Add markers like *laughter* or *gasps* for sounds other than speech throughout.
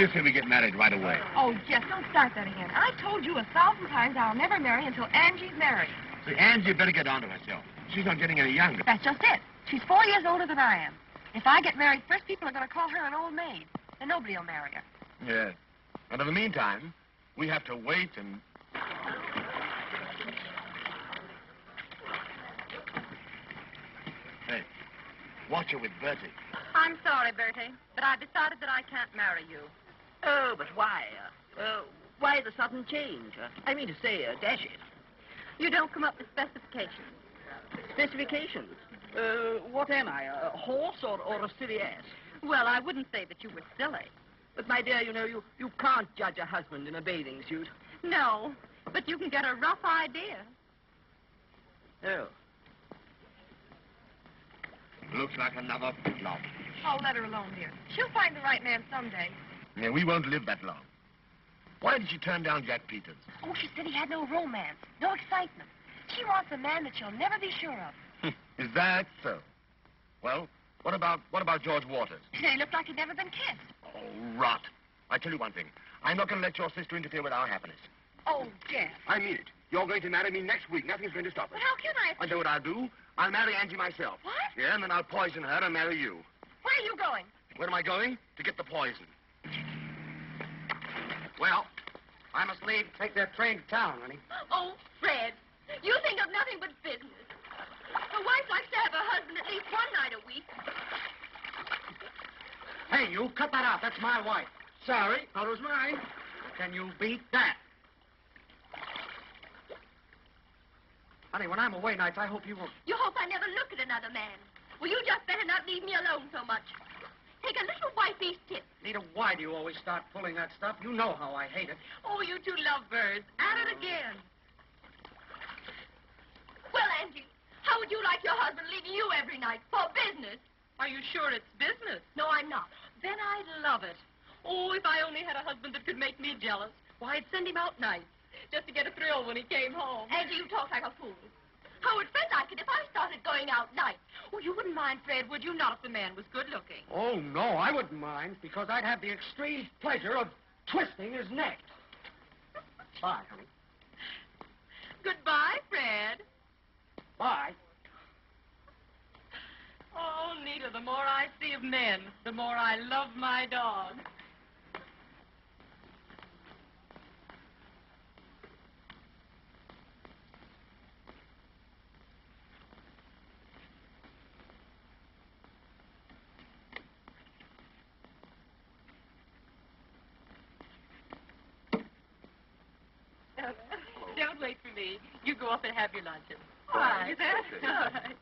Ginny. What do you say we get married right away? Oh, Jeff, don't start that again. I told you a thousand times I'll never marry until Angie's married. See, Angie better get on to herself. She's not getting any younger. That's just it. She's four years older than I am. If I get married first, people are going to call her an old maid. And nobody will marry her. Yeah. And in the meantime, we have to wait and... Hey, watch her with Bertie. I'm sorry, Bertie, but I've decided that I can't marry you. Oh, but why? Uh, uh, why the sudden change? Uh, I mean to say, uh, dash it. You don't come up with specifications. Specifications? Uh, what am I, a horse or, or a silly ass? Well, I wouldn't say that you were silly. But, my dear, you know, you, you can't judge a husband in a bathing suit. No, but you can get a rough idea. Oh. Looks like another flop. Oh, let her alone, dear. She'll find the right man someday. Yeah, we won't live that long. Why did she turn down Jack Peters? Oh, she said he had no romance, no excitement. She wants a man that she'll never be sure of. *laughs* Is that so? Well, what about what about George Waters? *laughs* He looked like he'd never been kissed. Oh, rot. I tell you one thing. I'm not going to let your sister interfere with our happiness. Oh, Jeff. I mean it. You're going to marry me next week. Nothing's going to stop us. But how can I? I know what I'll do. I'll marry Angie myself. What? Yeah, and then I'll poison her and marry you. Where are you going? Where am I going? To get the poison. Well, I must leave. Take that train to town, honey. Oh, Fred, you think of nothing but business. A wife likes to have a husband at least one night a week. Hey, you, cut that out. That's my wife. Sorry, thought it was mine. Can you beat that? Honey, when I'm away nights, I hope you won't. You hope I never look at another man. Well, you just better not leave me alone so much. Take a little white-faced tip. Nita, why do you always start pulling that stuff? You know how I hate it. Oh, you two lovebirds. At it again. Well, Angie, how would you like your husband leaving you every night for business? Are you sure it's business? No, I'm not. Then I'd love it. Oh, if I only had a husband that could make me jealous. Why, I'd send him out nights just to get a thrill when he came home. Angie, you talk like a fool. How would Fred like it if I started going out nights? Oh, you wouldn't mind, Fred, would you? Not if the man was good looking. Oh, no, I wouldn't mind, because I'd have the extreme pleasure of twisting his neck. *laughs* Bye, honey. Goodbye, Fred. Bye. Oh, Nita, the more I see of men, the more I love my dog. Don't wait for me. You go up and have your luncheon. All right. Is that? Okay. *laughs* All right.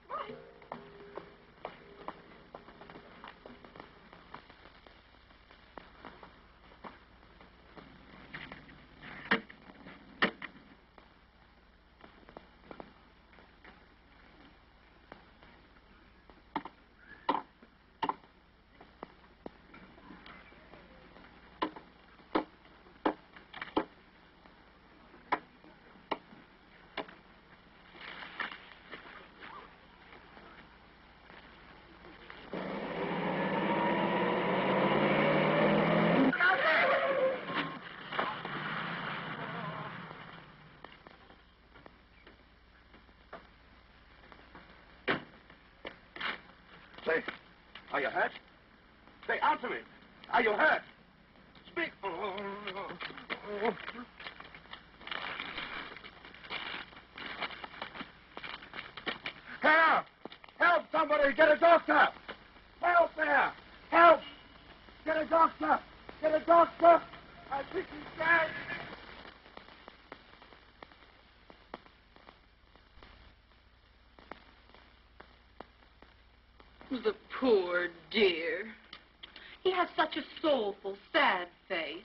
Say, are you hurt? Say, answer me. Are you hurt? Speak. Oh, oh, oh. Help! Help somebody! Get a doctor! Help there! Help! Get a doctor! Get a doctor! I think he's dead! The poor dear. He has such a soulful, sad face.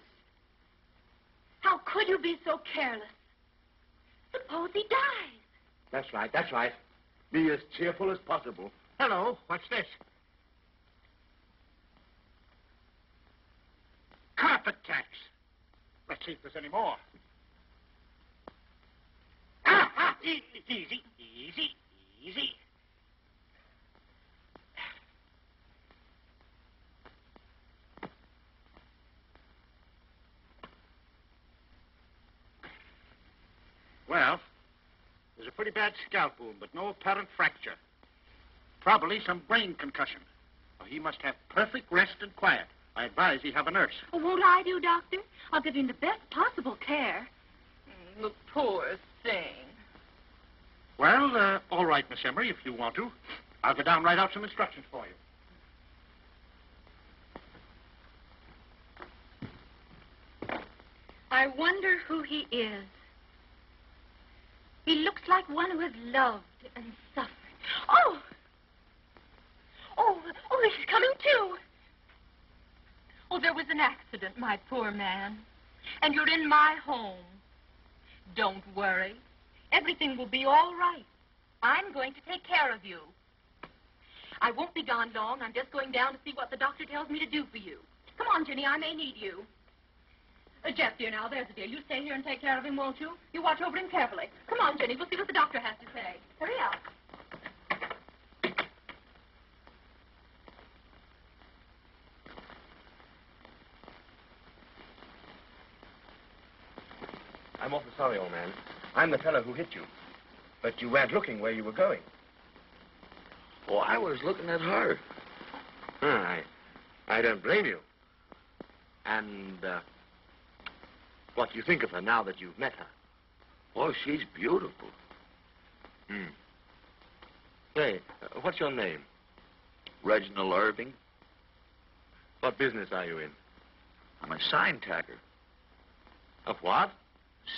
How could you be so careless? Suppose he dies. That's right, that's right. Be as cheerful as possible. Hello, what's this? Carpet tax. Let's see if there's any more. Ah, ah, easy, easy, easy. Well, there's a pretty bad scalp wound, but no apparent fracture. Probably some brain concussion. Well, he must have perfect rest and quiet. I advise he have a nurse. Oh, won't I do, Doctor? I'll give him the best possible care. The poor thing. Well, uh, all right, Miss Embry, if you want to. I'll go down and write out some instructions for you. I wonder who he is. He looks like one who has loved and suffered. Oh! Oh, oh, he's coming too. Oh, there was an accident, my poor man. And you're in my home. Don't worry. Everything will be all right. I'm going to take care of you. I won't be gone long. I'm just going down to see what the doctor tells me to do for you. Come on, Ginny. I may need you. Uh, Jeff, dear, now, there's a dear. You stay here and take care of him, won't you? You watch over him carefully. Come on, Ginny. We'll see what the doctor has to say. Hurry up. I'm awful sorry, old man. I'm the fellow who hit you. But you weren't looking where you were going. Oh, I was looking at her. Huh, I, I don't blame you. And, uh, what do you think of her now that you've met her? Oh, she's beautiful. Hmm. Say, uh, what's your name? Reginald Irving. What business are you in? I'm a sign tacker. Of what?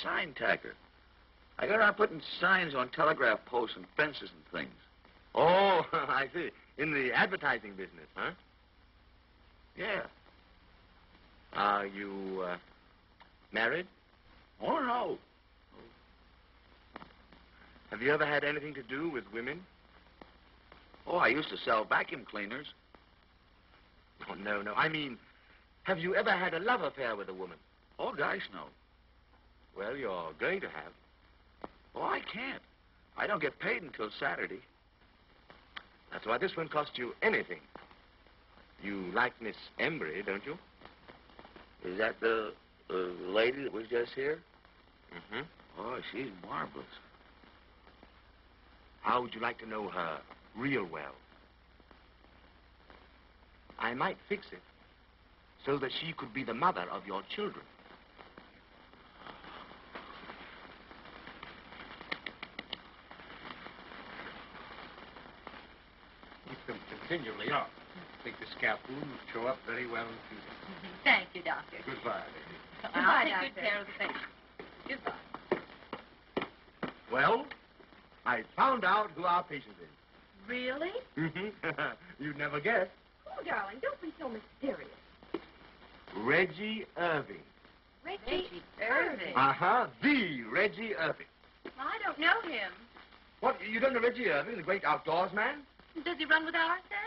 Sign tacker. I got around putting signs on telegraph posts and fences and things. Oh, *laughs* I see. In the advertising business, huh? Yeah. Are you, uh, married? Oh, no. Have you ever had anything to do with women? Oh, I used to sell vacuum cleaners. Oh, no, no. I mean, have you ever had a love affair with a woman? Oh, gosh, no. Well, you're going to have. Oh, I can't. I don't get paid until Saturday. That's why this won't cost you anything. You like Miss Embry, don't you? Is that the uh, lady that was just here? Mm-hmm. Oh, she's marvelous. How would you like to know her real well? I might fix it so that she could be the mother of your children. Keep them continually up. I think the scalp wound will show up very well in future. Thank you, Doctor. Goodbye, lady. I'll take good care of the patient. Goodbye. Well, I found out who our patient is. Really? Mm-hmm. *laughs* You'd never guess. Oh, darling, don't be so mysterious. Reggie Irving. Reggie, Irving. Uh-huh. The Reggie Irving. Well, I don't know him. What, you don't know Reggie Irving, the great outdoors man? Does he run with ours, then?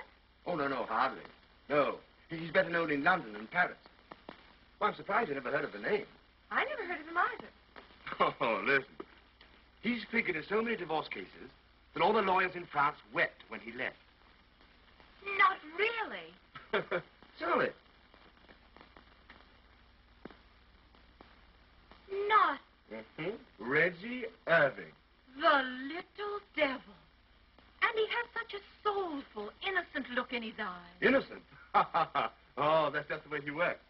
Oh, no, no, hardly. No. He's better known in London and Paris. Well, I'm surprised you never heard of the name. I never heard of him either. Oh, listen. He's figured in so many divorce cases that all the lawyers in France wept when he left. Not really. *laughs* Surely. Not Mm-hmm. Reggie Irving. the little devil. And he has such a soulful, innocent look in his eyes. Innocent. *laughs* oh, that's just the way he works.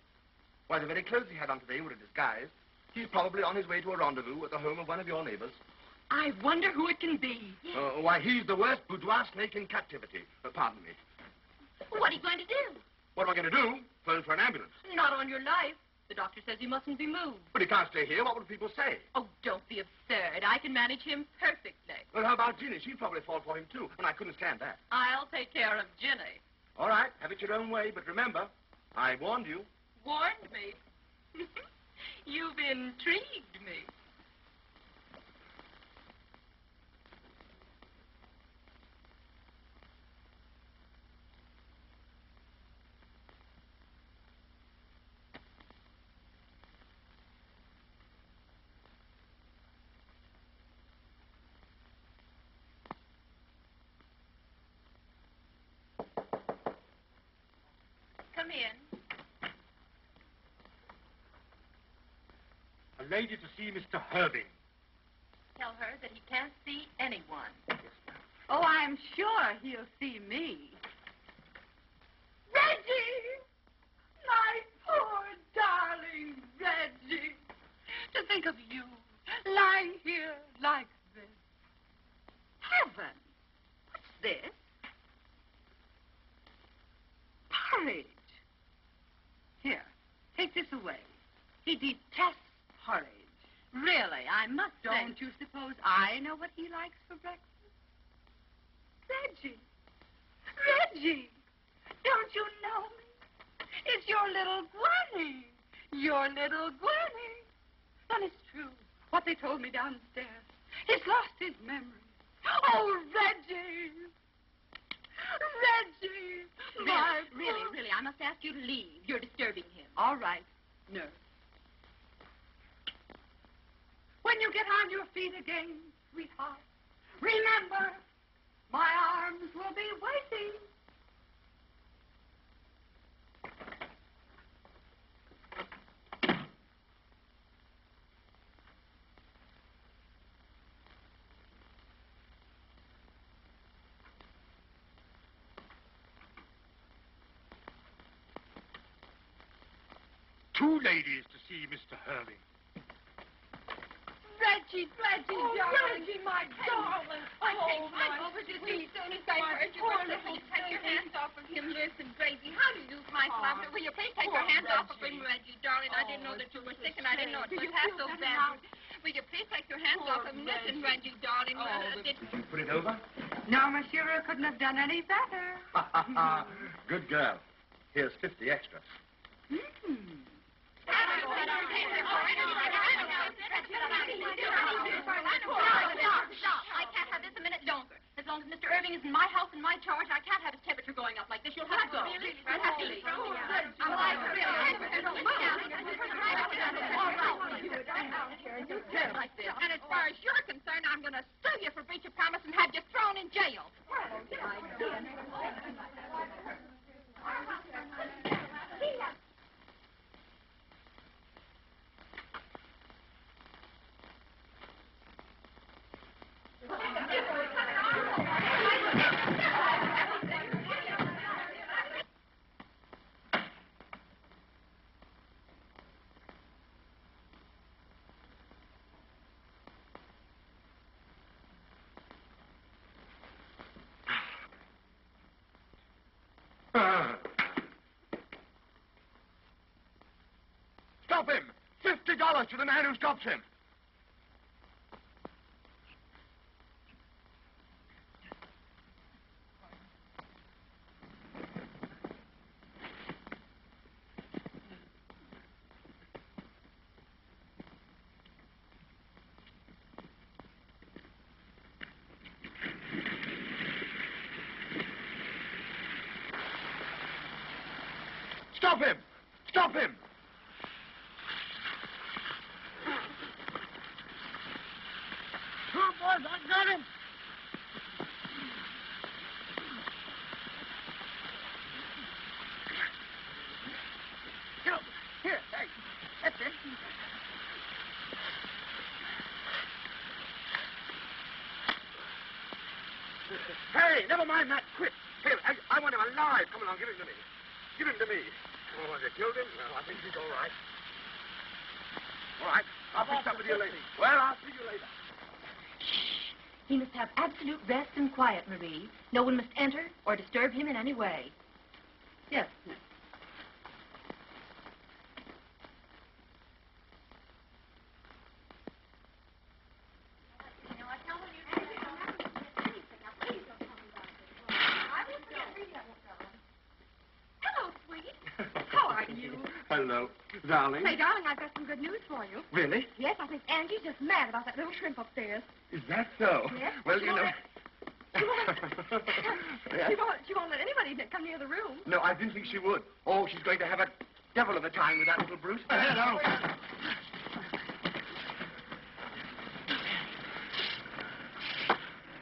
Why, the very clothes he had on today were a disguise. He's probably on his way to a rendezvous at the home of one of your neighbors. I wonder who it can be. Uh, why, he's the worst boudoir snake in captivity. Uh, pardon me. What are you going to do? What am I going to do? Phone for an ambulance. Not on your life. The doctor says he mustn't be moved. But he can't stay here. What would people say? Oh, don't be absurd. I can manage him perfectly. Well, how about Ginny? She'd probably fall for him, too, and I couldn't stand that. I'll take care of Ginny. All right, have it your own way, but remember, I warned you. Warned me. *laughs* You've intrigued me. Two ladies to see Mr. Hurley. Reggie, Reggie, Oh, darling. Reggie, my darling. I Oh, came right my over to see as soon as I my heard you poor were listening. little take your hands off of him. Listen, Gracie, how do you do, my Oh, love? Will you please take your hands off of him, Reggie. Reggie, darling? I Oh, didn't know that you were it's sick, and I didn't know it a was shame. half so bad. better Will you please take your hands Poor off of him? Listen, Reggie. Reggie, darling. Oh, uh, did... Did you put it over? No, Monsieur couldn't have done any better. *laughs* Good girl. Here's 50 extra. Hmm. Stop. I can't have this a minute longer. As long as Mr. Irving is in my house and my charge, I can't have his temperature going up like this. You'll have to go. You'll have to leave. I'm like, And as far as you're concerned, I'm going to sue you for breach of promise and have you thrown in jail. Stop him! Fifty dollars to the man who stops him. Stop him! Stop him! Oh, boys, I got him. Get up. Here, hey. That's it. Hey, never mind that. Quick. Here, I, I want him alive. Come along, give him to me. Give him to me. Oh, have you killed him? Well, I think he's all right. All right. I'll fix up with you later. Well, I'll see you later. He must have absolute rest and quiet, Marie. No one must enter or disturb him in any way. Yes. Hello, sweetie. How are you? Hello, darling. Say, darling, I've got some good news for you. Really? Yes, I think Angie's just mad about that little shrimp upstairs. Is that so? Yes. Well, She you won't know. let- *laughs* Yes? She won't, she won't let anybody to come near the room. No, I didn't think she would. Oh, she's going to have a devil of a time with that little Bruce. Hello.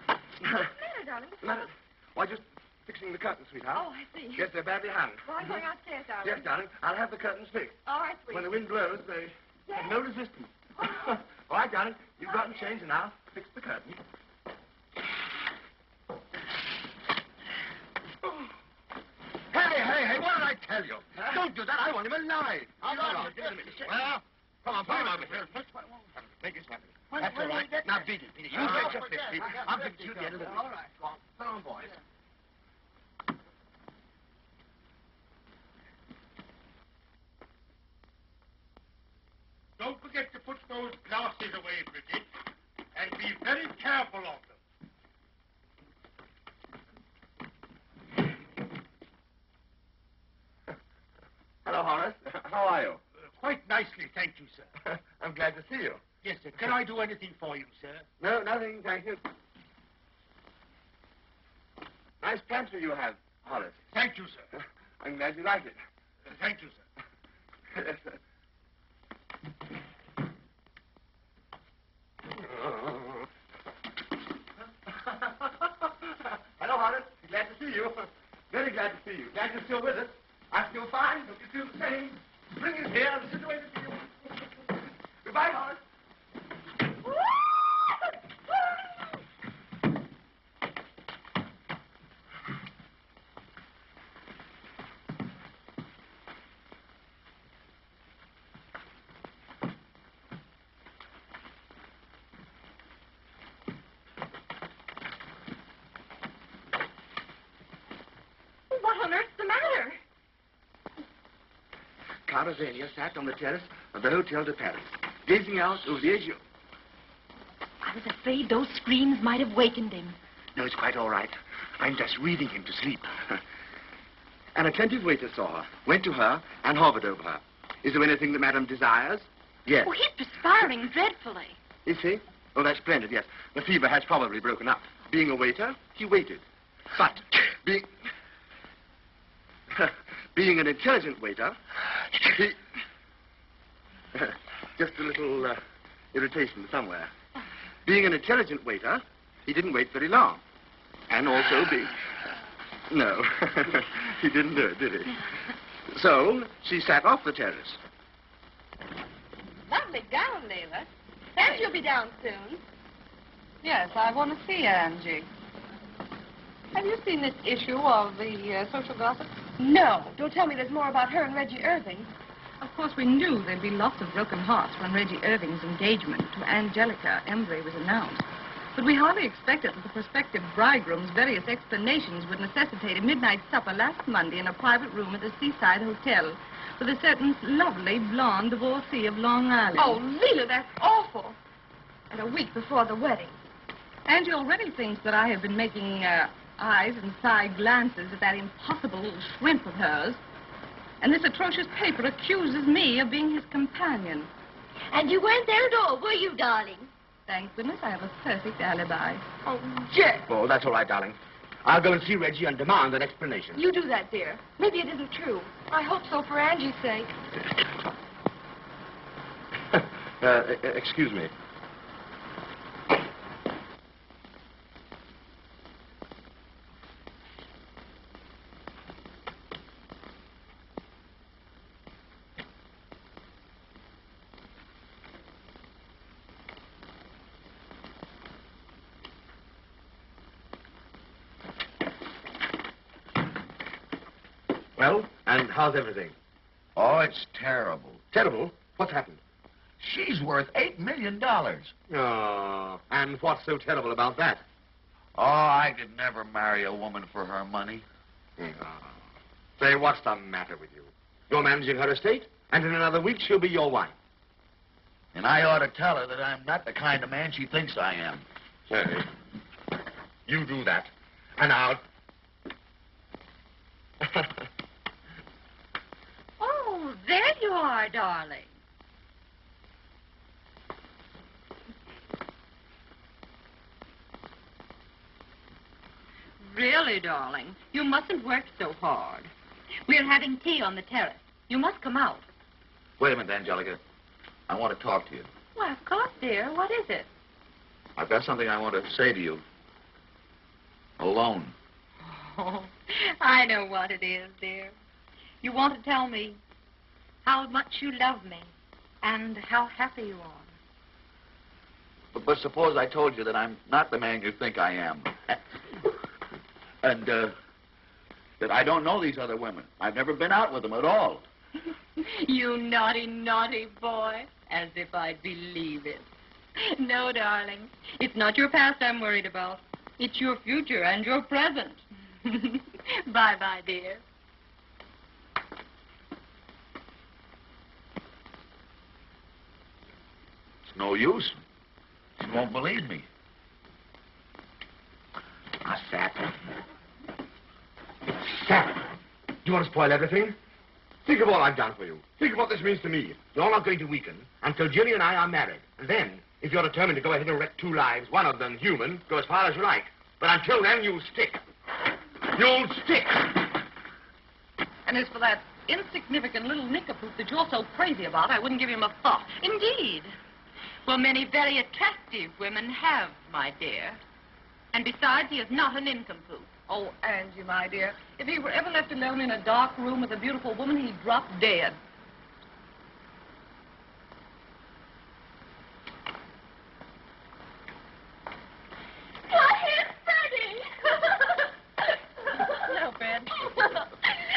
What's the matter, darling? What's the matter? Why, just fixing the curtains, sweetheart. Oh, I see. Yes, they're badly hung. Well, I'm going upstairs, darling. Yes, darling. I'll have the curtains fixed. All right, sweetie. When the wind blows, they have no resistance. Oh. *laughs* All right, darling. You've got gotten oh, change, and I'll fix the curtain. Hey, hey, hey, what did I tell you? Don't do that. I want him alive. All Come right, on, give it a minute. Well, come on, put him over here. Make it happen. That's all right. Now, beat it, beat it. You oh, get your 50. I'll give you the end of the All right, go. Come on, boys. Don't forget to put those glasses away, Bridget, and be very careful of them. Hello, Horace. *laughs* How are you? Uh, quite nicely, thank you, sir. *laughs* I'm glad to see you. Yes, sir. Can I do anything for you, sir? No, nothing, thank you. Nice pantry you have, Horace. Thank you, sir. *laughs* I'm glad you like it. Uh, thank you, sir. *laughs* Hello, Horace. Glad to see you. Very glad to see you. Glad you're still with us. I feel fine. Hope you feel the same. Bring us here. I'll sit away to you. Goodbye, Horace. What on earth's the matter? Carazania sat on the terrace of the Hotel de Paris, gazing out over the azure. I was afraid those screams might have wakened him. No, it's quite all right. I'm just reading him to sleep. *laughs* An attentive waiter saw her, went to her, and hovered over her. Is there anything that Madame desires? Yes. Oh, he's perspiring dreadfully. Is he? Oh, that's splendid, yes. The fever has probably broken up. Being a waiter, he waited. But, being... *laughs* being an intelligent waiter, he... *laughs* Just a little uh, irritation somewhere. Being an intelligent waiter, he didn't wait very long. And also being... No, *laughs* he didn't do it, did he? So, she sat off the terrace. Lovely gown, Leila. And you'll be down soon. Yes, I want to see Angie. Have you seen this issue of the uh, social gossip? No. Don't tell me there's more about her and Reggie Irving. Of course, we knew there'd be lots of broken hearts when Reggie Irving's engagement to Angelica Embry was announced. But we hardly expected that the prospective bridegroom's various explanations would necessitate a midnight supper last Monday in a private room at the Seaside Hotel with a certain lovely blonde divorcee of Long Island. Oh, Leila, that's awful. And a week before the wedding. Angie already thinks that I have been making uh, eyes and side glances at that impossible little shrimp of hers. And this atrocious paper accuses me of being his companion. And you weren't there at all, were you, darling? Thank goodness I have a perfect alibi. Oh, Jet. Oh, that's all right, darling. I'll go and see Reggie and demand an explanation. You do that, dear. Maybe it isn't true. I hope so for Angie's sake. *coughs* uh, excuse me. Well, and how's everything? Oh, it's terrible. Terrible. What's happened? She's worth eight million dollars. Oh, and what's so terrible about that? Oh, I could never marry a woman for her money. Oh. Say, what's the matter with you? You're managing her estate, and in another week she'll be your wife. And I ought to tell her that I'm not the kind of man she thinks I am. Say, you do that, and I'll... *laughs* There you are, darling. Really, darling, you mustn't work so hard. We're having tea on the terrace. You must come out. Wait a minute, Angelica. I want to talk to you. Why, of course, dear. What is it? I've got something I want to say to you. Alone. *laughs* Oh, I know what it is, dear. You want to tell me how much you love me and how happy you are. But, but suppose I told you that I'm not the man you think I am. *laughs* and, uh, that I don't know these other women. I've never been out with them at all. *laughs* You naughty, naughty boy. As if I'd believe it. No, darling. It's not your past I'm worried about. It's your future and your present. *laughs* Bye-bye, dear. No use. She won't believe me. Ah, Sap. Sap. Do you want to spoil everything? Think of all I've done for you. Think of what this means to me. You're not going to weaken until Ginny and I are married. And then, if you're determined to go ahead and wreck two lives, one of them human, go as far as you like. But until then, you'll stick. You'll stick. And as for that insignificant little nincompoop that you're so crazy about, I wouldn't give him a thought. Indeed. Well, many very attractive women have, my dear. And besides, he is not an nincompoop. Oh, Angie, my dear, if he were ever left alone in a dark room with a beautiful woman, he'd drop dead. Why, here's Hello, Fred. oh,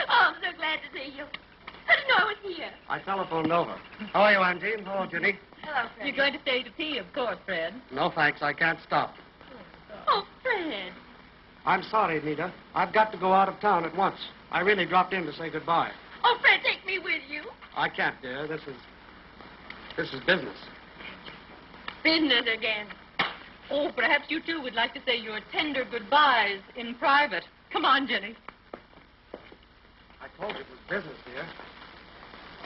I'm so glad to see you. How did you know I was here? I telephoned over. How are you, Auntie? Hello, Ginny. Hello, You're going to stay to tea, of course, Fred. No, thanks. I can't stop. Oh, Fred. I'm sorry, Nita. I've got to go out of town at once. I really dropped in to say goodbye. Oh, Fred, take me with you. I can't, dear. This is... This is business. Business again. Oh, perhaps you two would like to say your tender goodbyes in private. Come on, Ginny. I told you it was business, dear.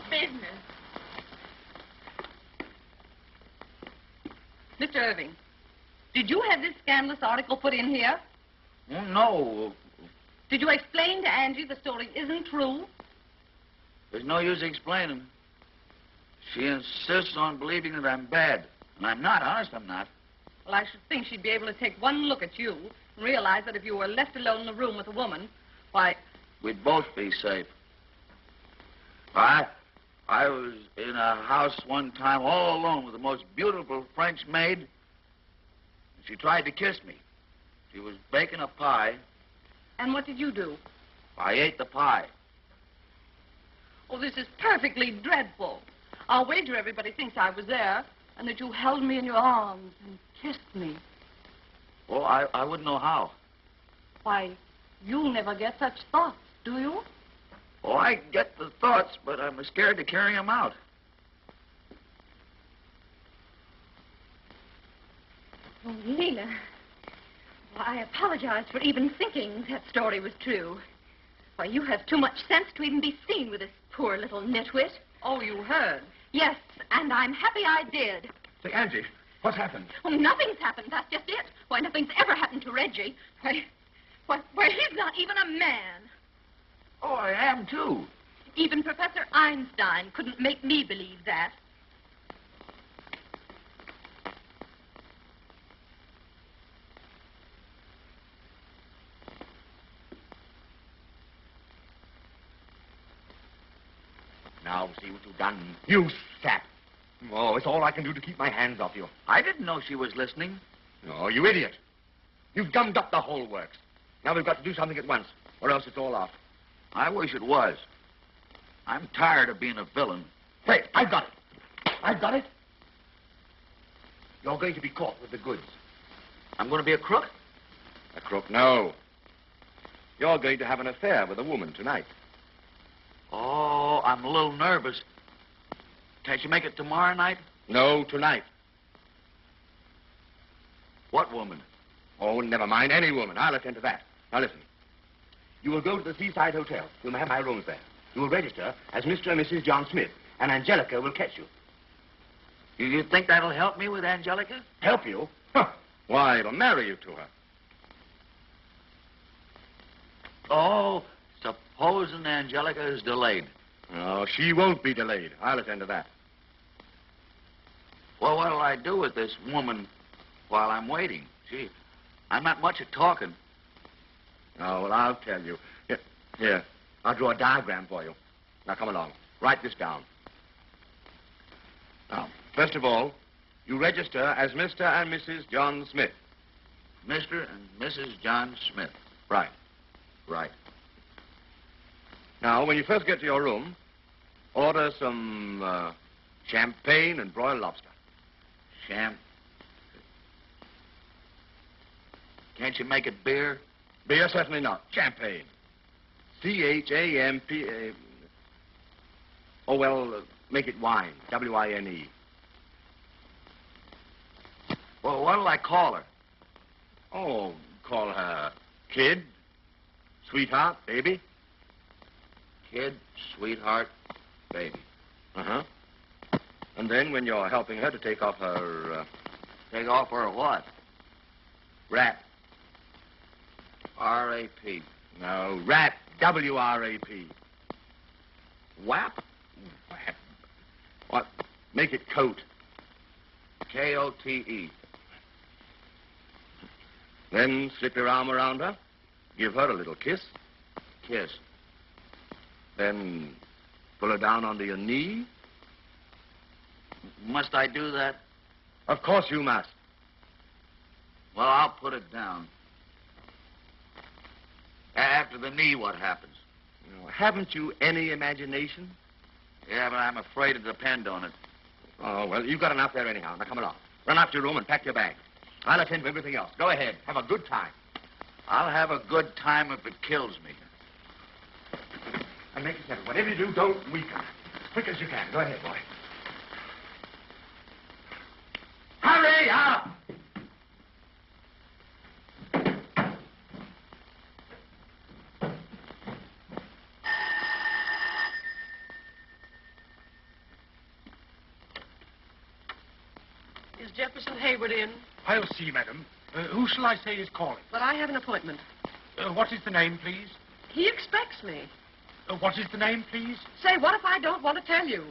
Business. Mr. Irving, did you have this scandalous article put in here? Oh, no. Did you explain to Angie the story isn't true? There's no use explaining. She insists on believing that I'm bad. And I'm not. Honest, I'm not. Well, I should think she'd be able to take one look at you and realize that if you were left alone in the room with a woman, why, We'd both be safe. I, I was in a house one time all alone with the most beautiful French maid. And she tried to kiss me. She was baking a pie. and what did you do? I ate the pie. Oh, this is perfectly dreadful. I'll wager everybody thinks I was there and that you held me in your arms and kissed me. Well, I, I wouldn't know how. Why, you'll never get such thoughts, do you? Oh, I get the thoughts, but I'm scared to carry them out. Oh, Leila. Well, I apologize for even thinking that story was true. Why, you have too much sense to even be seen with this poor little nitwit. Oh, you heard. Yes, and I'm happy I did. Say, Angie, what's happened? Oh, nothing's happened. That's just it. Why, nothing's ever happened to Reggie. Why, why, why he's not even a man. Oh, I am, too. Even Professor Einstein couldn't make me believe that. Now, see what you've done. You sap. Oh, it's all I can do to keep my hands off you. I didn't know she was listening. Oh, you idiot. You've gummed up the whole works. Now we've got to do something at once, or else it's all off. I wish it was. I'm tired of being a villain. Hey, I've got it. I've got it. You're going to be caught with the goods. I'm going to be a crook? A crook, no. You're going to have an affair with a woman tonight. Oh, I'm a little nervous. Can't you make it tomorrow night? No, tonight. What woman? Oh, never mind. Any woman. I'll attend to that. Now, listen. You will go to the Seaside Hotel. You'll have my rooms there. You will register as Mr. and Mrs. John Smith, and Angelica will catch you. You, you think that'll help me with Angelica? Help you? Huh. Why, it'll marry you to her. Oh, supposing Angelica is delayed. No, she won't be delayed. I'll attend to that. Well, what'll I do with this woman while I'm waiting? Gee, I'm not much at talking. Oh, well, I'll tell you. Here, here, I'll draw a diagram for you. Now, come along. Write this down. Now, first of all, You register as Mr. and Mrs. John Smith. Mr. and Mrs. John Smith. Right. Right. Now, when you first get to your room, order some uh, champagne and broiled lobster. Sham. Can't you make it beer? Beer, certainly not. Champagne. C H A M P A. Oh, well, uh, make it wine. W I N E. Well, what'll I call her? Oh, call her kid, sweetheart, baby. Kid, sweetheart, baby. Uh huh. And then when you're helping her to take off her uh, Take off her what? wrap. R.A.P. No, wrap. W R A P. WAP? Wrap. What? Make it coat. K-O-T-E. Then slip your arm around her. Give her a little kiss. Kiss. Then pull her down onto your knee. Must I do that? Of course you must. Well, I'll put it down. After the knee, what happens? You know, haven't you any imagination? Yeah, but I'm afraid to depend on it. Oh, well, you've got enough there anyhow. Now, come along. Run up to your room and pack your bag. I'll attend to everything else. Go ahead. Have a good time. I'll have a good time if it kills me. And make it settle. Whatever you do, don't weaken. As quick as you can. Go ahead, boy. Hurry up! Is Hayward in? I'll see, madam. Uh, who shall I say is calling? Well, I have an appointment. Uh, what is the name, please? He expects me. Uh, what is the name, please? Say, what if I don't want to tell you?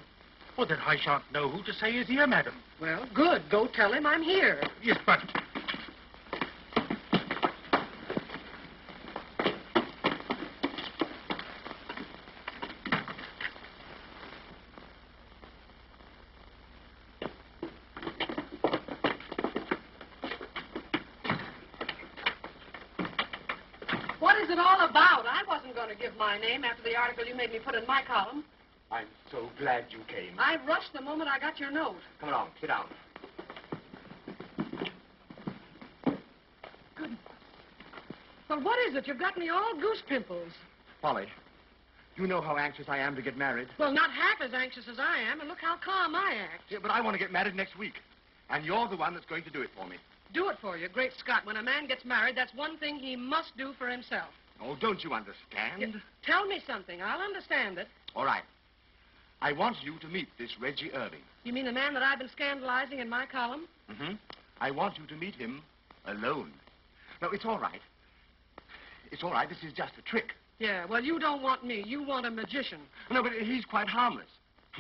Well, then I shan't know who to say is here, madam. Well, good. Go tell him I'm here. Yes, but... What is it all about? I wasn't going to give my name after the article you made me put in my column. I'm so glad you came. I rushed the moment I got your note. Come along. Sit down. Good. Well, what is it? You've got me all goose pimples. Polly, you know how anxious I am to get married. Well, not half as anxious as I am, and look how calm I act. Yeah, but I want to get married next week. And you're the one that's going to do it for me. Do it for you. Great Scott, when a man gets married, that's one thing he must do for himself. Oh, don't you understand? Yeah, Tell me something. I'll understand it. All right. I want you to meet this Reggie Irving. You mean the man that I've been scandalizing in my column? Mm-hmm. I want you to meet him alone. No, it's all right. It's all right. This is just a trick. Yeah, well, you don't want me. You want a magician. No, but he's quite harmless.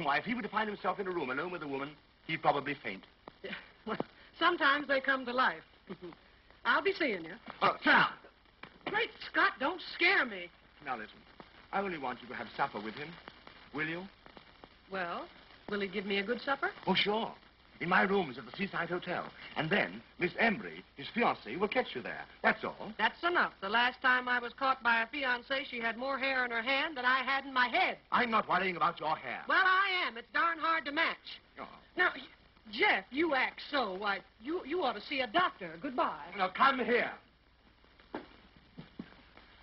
Why, if he were to find himself in a room alone with a woman, he'd probably faint. Yeah, *laughs* well, sometimes they come to life. *laughs* I'll be seeing you. Oh, sit down. Great Scott, don't scare me. Now, listen. I only want you to have supper with him. Will you? Well, will he give me a good supper? Oh, sure. In my rooms at the Seaside Hotel. And then Miss Embry, his fiancée, will catch you there. That's all. That's enough. The last time I was caught by a fiancée, she had more hair in her hand than I had in my head. I'm not worrying about your hair. Well, I am. It's darn hard to match. Oh. Now, Jeff, you act so. Why, you, you ought to see a doctor. Goodbye. Now, come here.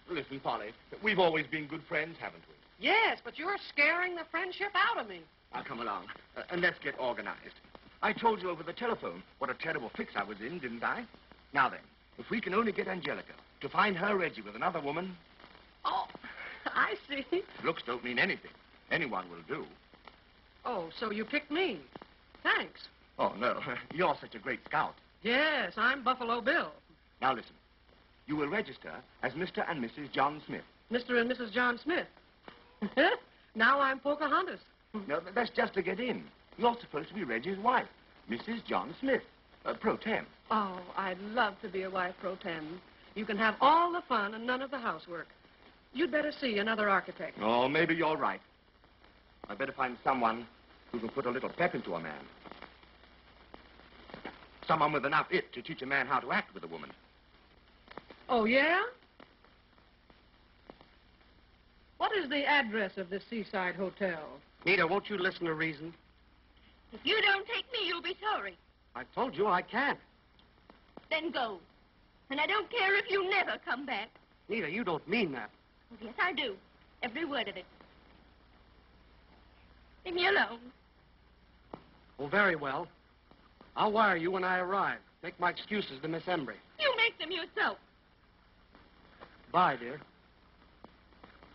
Listen, Polly, we've always been good friends, haven't we? Yes, but you're scaring the friendship out of me. Now, come along, uh, and let's get organized. I told you over the telephone what a terrible fix I was in, didn't I? Now then, if we can only get Angelica to find her Reggie with another woman, Oh, *laughs* I see. looks don't mean anything. Anyone will do. Oh, so you picked me. Thanks. Oh, no. *laughs* You're such a great scout. Yes, I'm Buffalo Bill. Now, listen. You will register as Mr. and Mrs. John Smith. Mr. and Mrs. John Smith. *laughs* now I'm Pocahontas. No, that's just to get in. You're supposed to be Reggie's wife, Mrs. John Smith, uh, pro tem. Oh, I'd love to be a wife pro tem. You can have all the fun and none of the housework. You'd better see another architect. Oh, maybe you're right. I'd better find someone who can put a little pep into a man. someone with enough it to teach a man how to act with a woman. Oh, yeah? What is the address of this seaside hotel? Nita, won't you listen to reason? If you don't take me, you'll be sorry. I told you I can't. Then go. And I don't care if you never come back. Nita, you don't mean that. Oh, yes, I do. Every word of it. Leave me alone. Well, very well. I'll wire you when I arrive. Make my excuses to Miss Embry. You make them yourself. Bye, dear.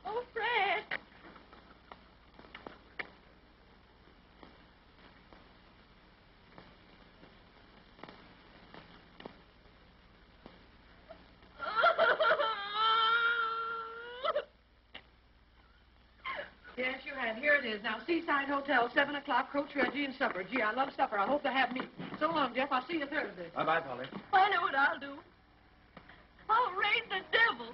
Oh, Fred. Yes, you have. Here it is. Now, Seaside Hotel, 7 o'clock, Coach Reggie and supper. Gee, I love supper. I hope to have me. So long, Jeff. I'll see you Thursday. Bye-bye, Polly. I know what I'll do. I'll raise the devil.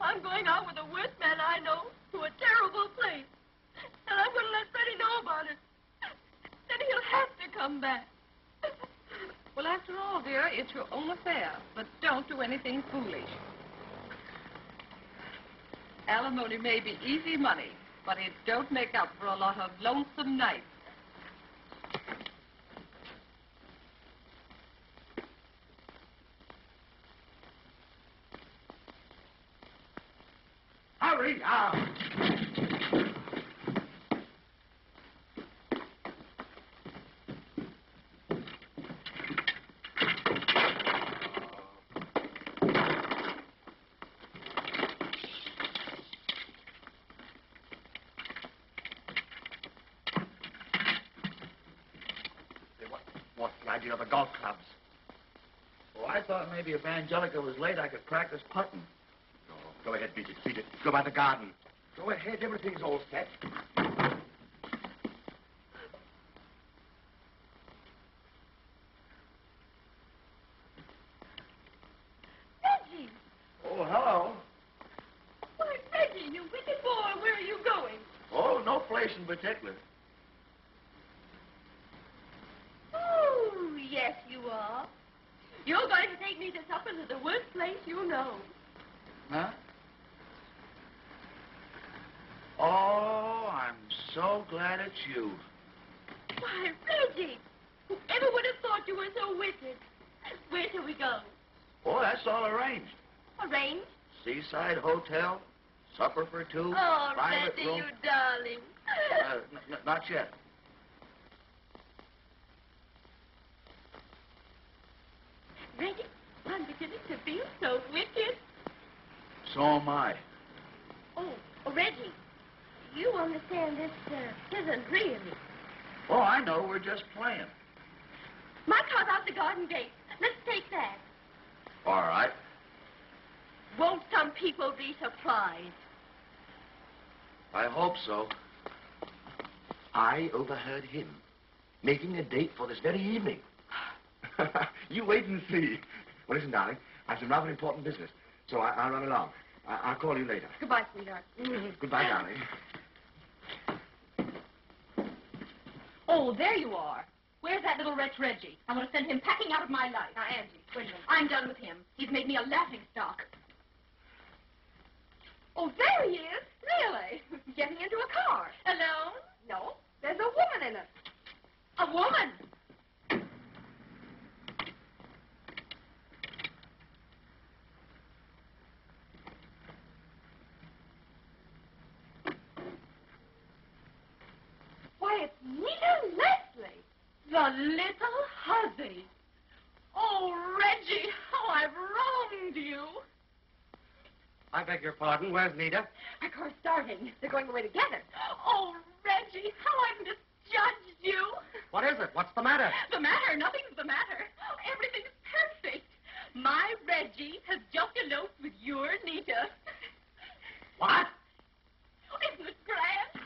I'm going out with the worst man I know to a terrible place. And I'm going to let Freddie know about it. Then he'll have to come back. Well, after all, dear, it's your own affair. But don't do anything foolish. Alimony may be easy money, but it don't make up for a lot of lonesome nights. What, what's the idea of the golf clubs? Well, I thought maybe if Angelica was late, I could practice putting. Go ahead, beat it, beat it. Go by the garden. Go ahead, everything's all set. Reggie! Oh, hello. Why, Reggie, you wicked boy, where are you going? Oh, no place in particular. Oh, yes, you are. You're going to take me to supper to the worst place you know. Huh? Oh, I'm so glad it's you. Why, Reggie, whoever would have thought you were so wicked? Where shall we go? Oh, that's all arranged. Arranged? Seaside hotel, supper for two, Oh, private Reggie, room. you darling. Uh, not yet. Reggie, I'm beginning to feel so wicked. So am I. Oh, oh, Reggie, you understand this uh, isn't really. Oh, I know. We're just playing. My car's out the garden gate. Let's take that. All right. Won't some people be surprised? I hope so. I overheard him making a date for this very evening. *laughs* you wait and see. Well, listen, darling, I have some rather important business, so I, I'll run along. I, I'll call you later. Goodbye, sweetheart. *laughs* Goodbye, darling. Oh, there you are. Where's that little wretch Reggie? I want to send him packing out of my life. Now, Angie, wait a minute. I'm done with him. He's made me a laughing stock. Oh, there he is. Really? *laughs* Getting into a car. Alone? No, there's a woman in it. A woman? Why, it's Nita. The little hussy. Oh, Reggie, how I've wronged you. I beg your pardon. Where's Nita? My car's starting. They're going away together. Oh, Reggie, how I've misjudged you. What is it? What's the matter? The matter? Nothing's the matter. Everything's perfect. My Reggie has just eloped with your Nita. What? Oh, isn't it grand?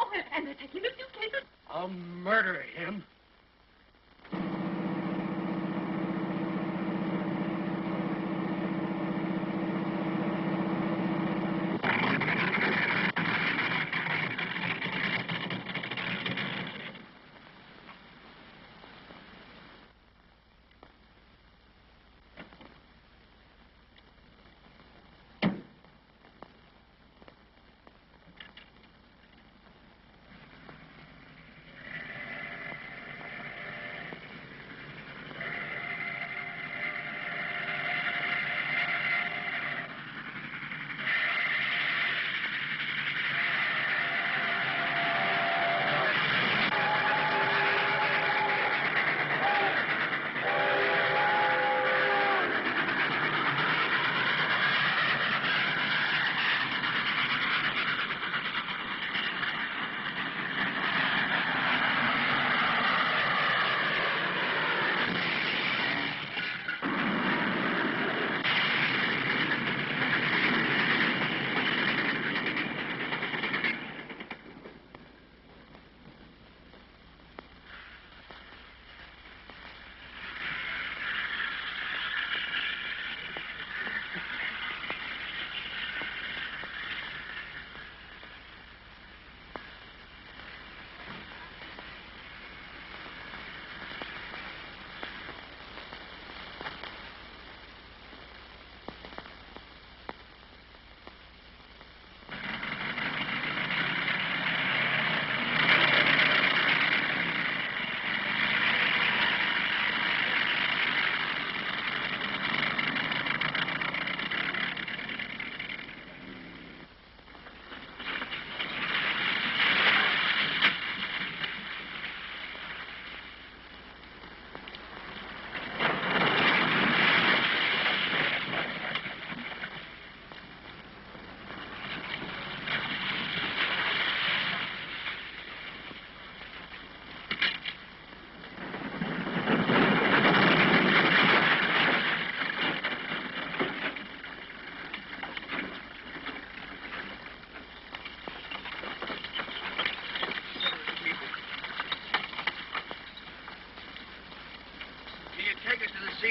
Oh, and- they're taking the suitcases. I'll murder him.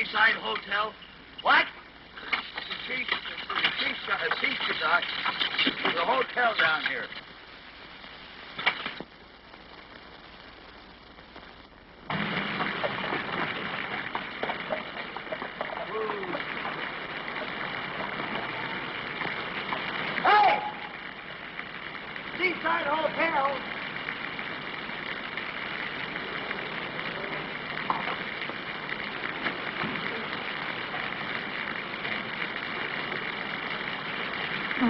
Seaside Hotel? What? The sea, the seaside, a hotel down here. Hey! Seaside Hotel. Uh,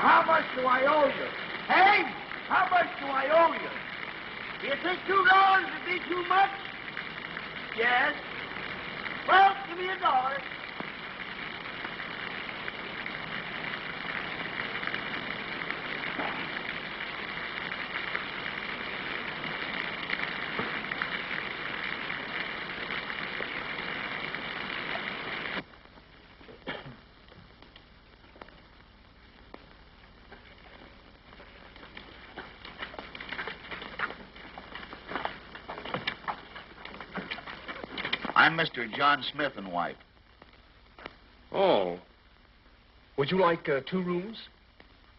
how much do I owe you? Hey, how much do I owe you? Do you think two dollars would be too much? Yes. Well, give me a dollar. I'm Mr. John Smith and wife. Oh. Would you like uh, two rooms?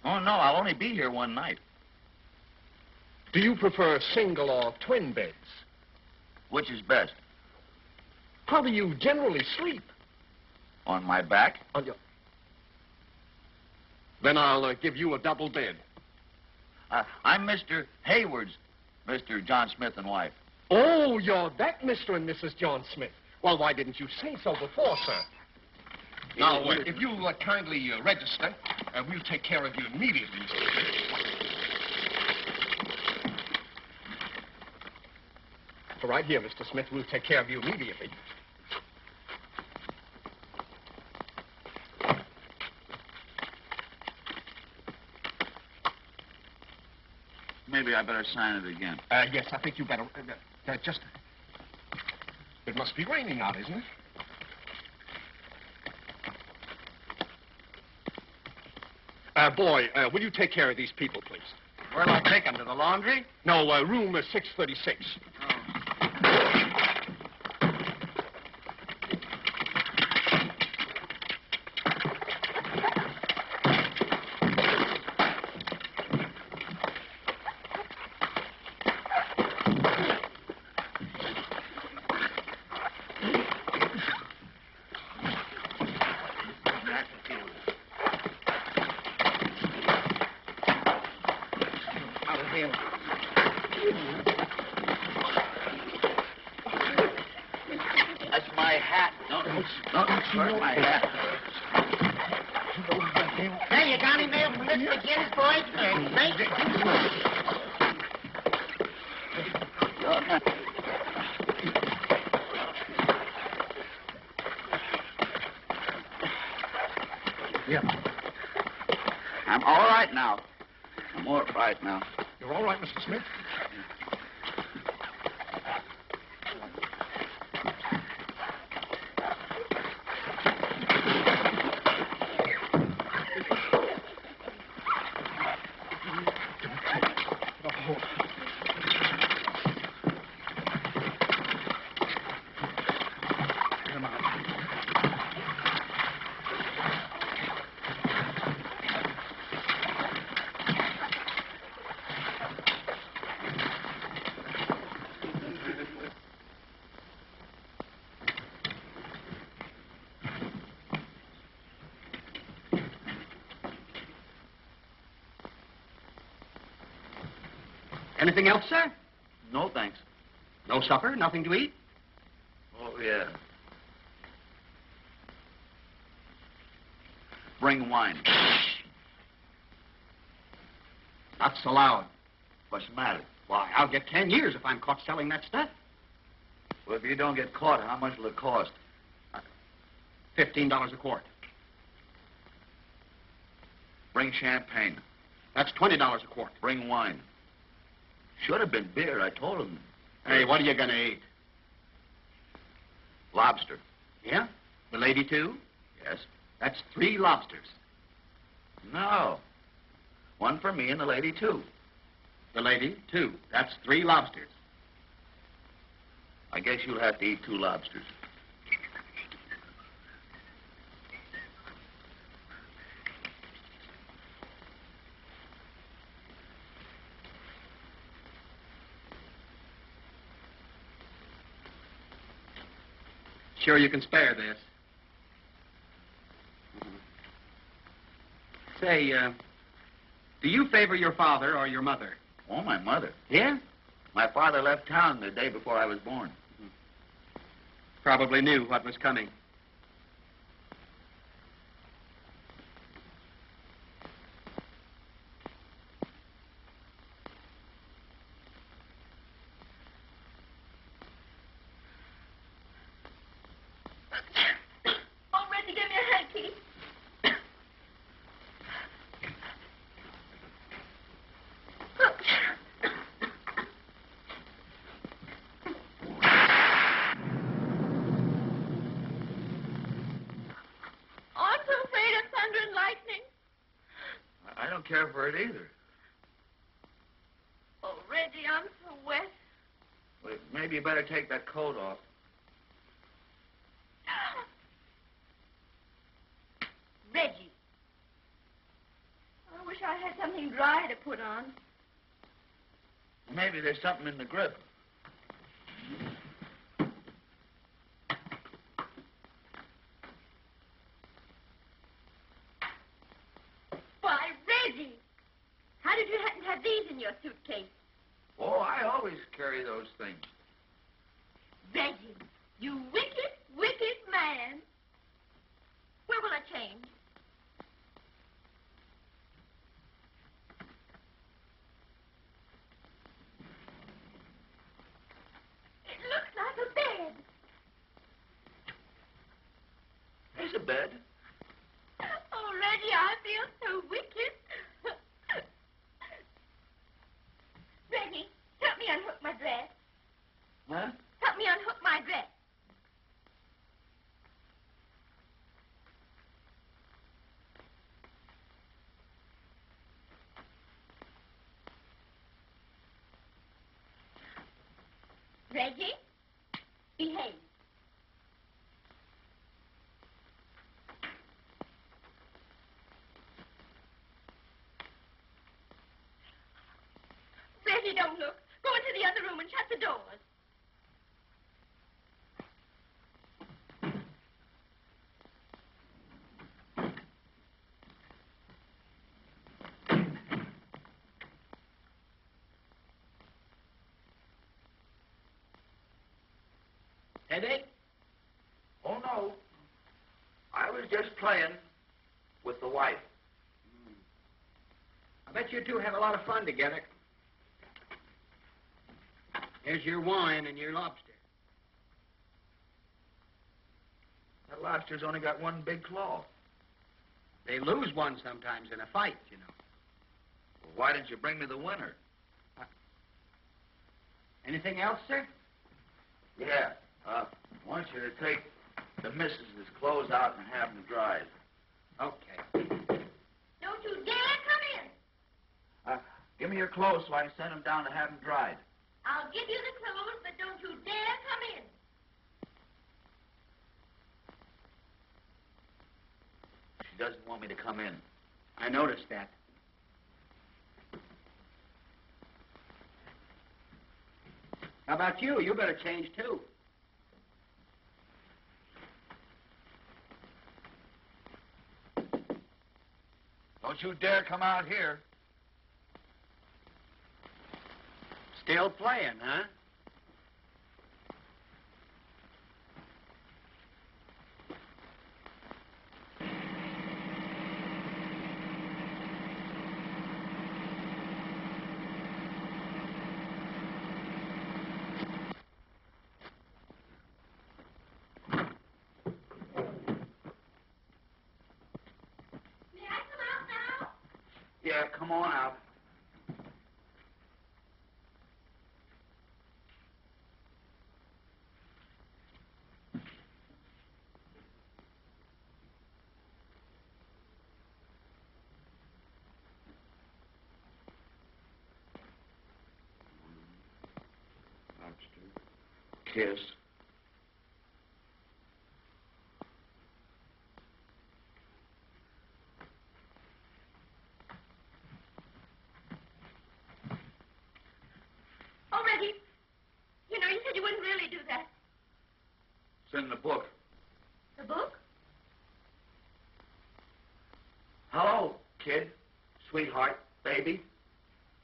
Oh, no, I'll only be here one night. Do you prefer single or twin beds? Which is best? How do you generally sleep? On my back? On your... Then I'll uh, give you a double bed. Uh, I'm Mr. Haywood's, Mr. John Smith and wife. Oh, you're that Mr. and Mrs. John Smith. Well, why didn't you say so before, sir? Now, uh, if you'll uh, kindly uh, register, uh, we'll take care of you immediately. Mr. Smith. Right here, Mr. Smith. We'll take care of you immediately. Maybe I better sign it again. Uh, yes, I think you better. Uh, uh, just. It must be raining out, isn't it? Uh, boy, uh, will you take care of these people, please? Where'll I take them? To the laundry? No, uh, room uh, 636. Out of here. That's my hat. No, no, where's my hat? Hey, you got him there from Mr. McGinnis, boys? Uh, thank you. Yeah. I'm all right now. I'm all right now. You're all right, Mr. Smith? Anything else, sir? No, thanks. No supper? Nothing to eat? Oh, yeah. Bring wine. That's allowed. What's the matter? Why, I'll get ten years if I'm caught selling that stuff. Well, if you don't get caught, how much will it cost? Uh, fifteen dollars a quart. Bring champagne. That's twenty dollars a quart. Bring wine. Should have been beer, I told him. Hey, what are you gonna eat? Lobster. Yeah? The lady too? Yes. That's three lobsters. No. One for me and the lady, too. The lady, two. That's three lobsters. I guess you'll have to eat two lobsters. Sure you can spare this. Say, uh, do you favor your father or your mother? Oh, my mother. Yeah? My father left town the day before I was born. Probably knew what was coming. Oh, Reggie, give me a hanky. Oh, I'm so afraid of thunder and lightning. I I don't care for it either. Oh, Reggie, I'm so wet. Well, maybe you better take that coat off. Reggie. I wish I had something dry to put on. Maybe there's something in the grip. Why, Reggie! How did you happen to have these in your suitcase? Oh, I always carry those things. Reggie, you wicked, wicked man. Where will I change? It looks like a bed. There's a bed. Oh, Reggie, I feel so wicked. Reggie, help me unhook my dress. Huh? Help me unhook my dress. Reggie, behave. Reggie, don't look. Go into the other room and shut the doors. Headache? Eh? Oh, no. I was just playing with the wife. I bet you two have a lot of fun together. Here's your wine and your lobster. That lobster's only got one big claw. They lose one sometimes in a fight, you know. Well, why didn't you bring me the winner? Anything else, sir? Yeah. Uh, I want you to take the missus's clothes out and have them dried. Okay. Don't you dare come in. Uh, give me your clothes so I can send them down to have them dried. I'll give you the clothes, but don't you dare come in. She doesn't want me to come in. I noticed that. How about you? You better change, too. Don't you dare come out here. Still playing, huh? May I come out now? Yeah, come on out. Oh, Reggie, you know, you said you wouldn't really do that. It's in the book. The book? Hello, kid, sweetheart, baby.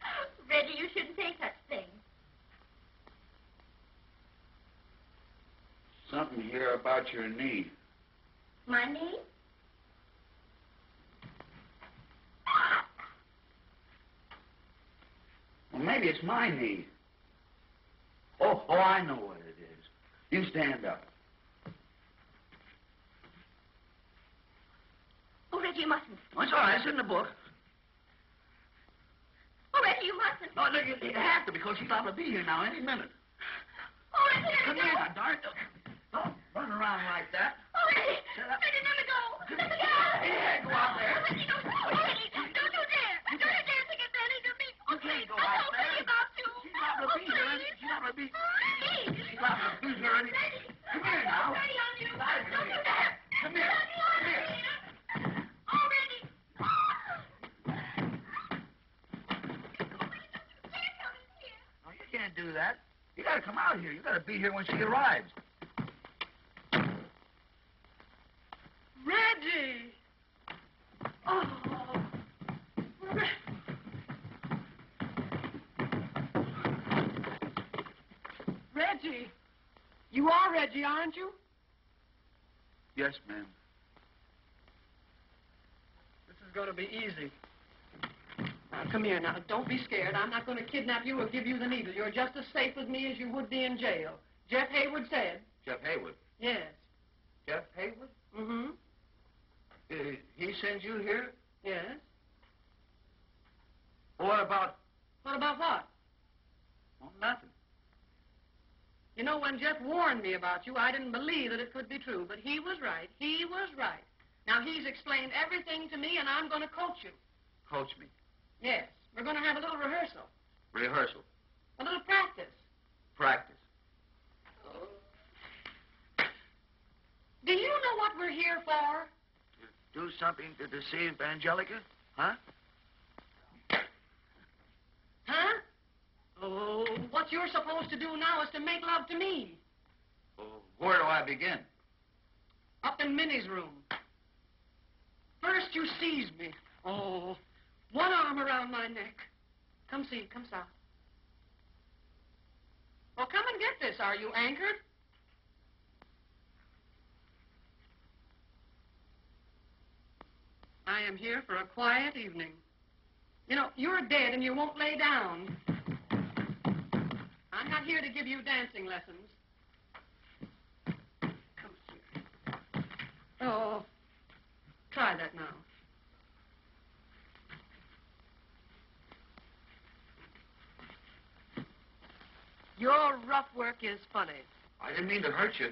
*gasps* Reggie, you shouldn't say such things. Something here about your knee. My knee? Well, maybe it's my knee. Oh, oh, I know what it is. You stand up. Oh, Reggie, you mustn't. Oh, it's all right. It's in the book. Oh, Reggie, you mustn't. No, no, you, you have to because she's liable to be here now any minute. Oh, Reggie, Come me here now. Don't run around like that. Oh, Reggie. Shut up. Reggie, let me go. Let me go. Yeah, go out there. Oh, Reggie, don't, oh, Reggie, don't you dare. Don't you dare take advantage of me. Oh, You can't please. go I'm out there. sorry about you. She's liable to be here. She's liable to be. Please. She's liable to be here any. Come here now. Reggie, on you. Don't you dare. Come here. Don't you Come here. Oh, Reggie. No, you can't do that. You gotta come out here. You gotta be here when she arrives. Reggie! Oh. Re- Reggie! You are Reggie, aren't you? Yes, ma'am. This is going to be easy. Now, come here now. Don't be scared. I'm not going to kidnap you or give you the needle. You're just as safe with me as you would be in jail. Jeff Haywood said. Jeff Haywood. Yes. Jeff Haywood? Mm-hmm. Uh, he sends you here? Yes. What about? What about what? Well, nothing. You know, when Jeff warned me about you, I didn't believe that it could be true, but he was right. He was right. Now, he's explained everything to me, and I'm going to coach you. Coach me. Yes. We're going to have a little rehearsal, Rehearsal. a little practice. Practice. Oh. Do you know what we're here for? To do something to deceive Angelica? Huh? Huh? Oh, what you're supposed to do now is to make love to me. Oh, where do I begin? Up in Minnie's room. First you seize me. Oh, one arm around my neck. Come see, come south. Well, come and get this. Are you anchored? I am here for a quiet evening. You know, you're dead and you won't lay down. I'm not here to give you dancing lessons. Come here. Oh, try that now. Your rough work is funny. I didn't mean to hurt you.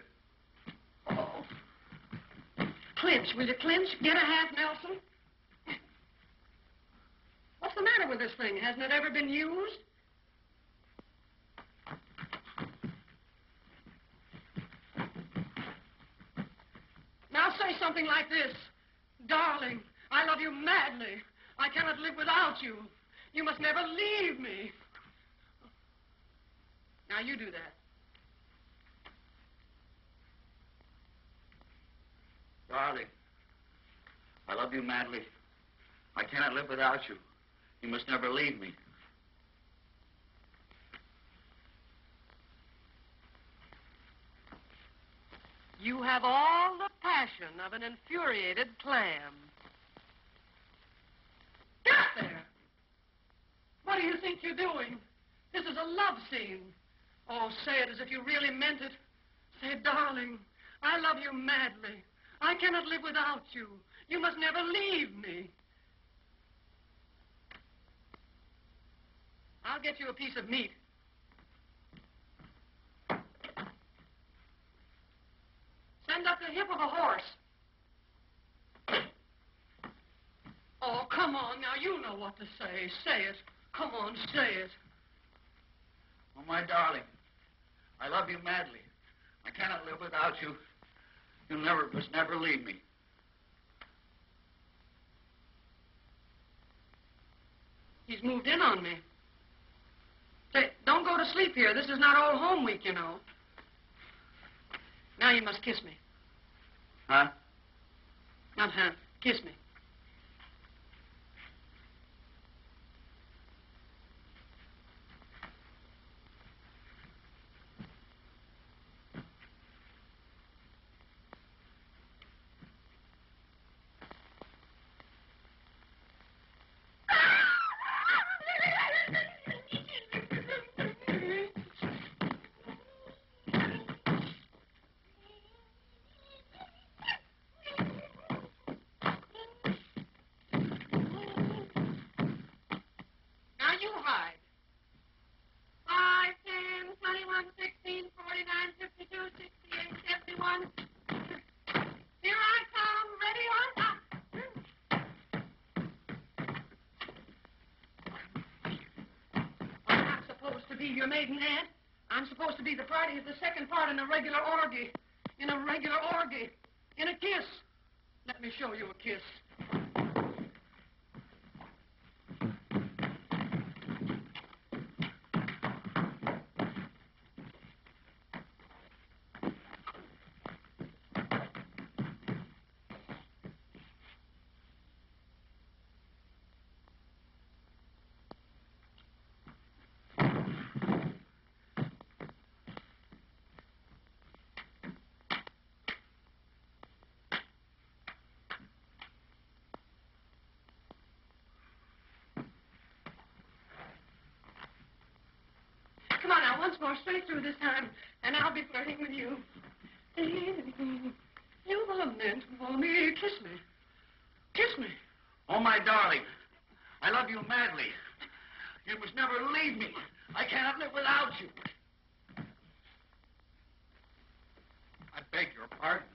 Oh. Clinch, will you clinch? Get a half Nelson. What's the matter with this thing? Hasn't it ever been used? Now say something like this. Darling, I love you madly. I cannot live without you. You must never leave me. Now you do that. Darling, I love you madly. I cannot live without you. You must never leave me. You have all the passion of an infuriated clam. Get there! What do you think you're doing? This is a love scene. Oh, say it as if you really meant it. Say, darling, I love you madly. I cannot live without you. You must never leave me. I'll get you a piece of meat. Send up the hip of a horse. Oh, come on now. You know what to say. Say it. Come on, say it. Oh, my darling, I love you madly. I cannot live without you. You'll never, must never leave me. He's moved in on me. Say, don't go to sleep here. This is not old home week, you know. Now you must kiss me. Huh? Not huh. Kiss me. Now you hide. 5, 10, 21, 16, 49, 52, 68, 71. Here I come, ready or not. I'm not supposed to be your maiden aunt. I'm supposed to be the party of the second part in a regular orgy. In a regular orgy. In a kiss. Let me show you a kiss. Come on now, once more, straight through this time, and I'll be flirting with you. You were meant for me. Kiss me. Kiss me. Oh, my darling. I love you madly. You must never leave me. I cannot live without you. I beg your pardon.